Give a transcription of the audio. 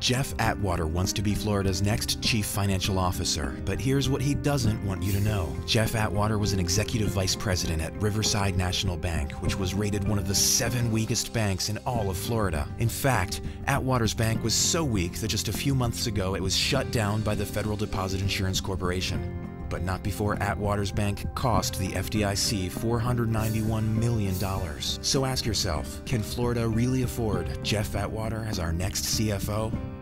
Jeff Atwater wants to be Florida's next chief financial officer, but here's what he doesn't want you to know. Jeff Atwater was an executive vice president at Riverside National Bank, which was rated one of the seven weakest banks in all of Florida. In fact, Atwater's bank was so weak that just a few months ago it was shut down by the Federal Deposit Insurance Corporation but not before Atwater's Bank cost the FDIC $491 million. So ask yourself can Florida really afford Jeff Atwater as our next CFO?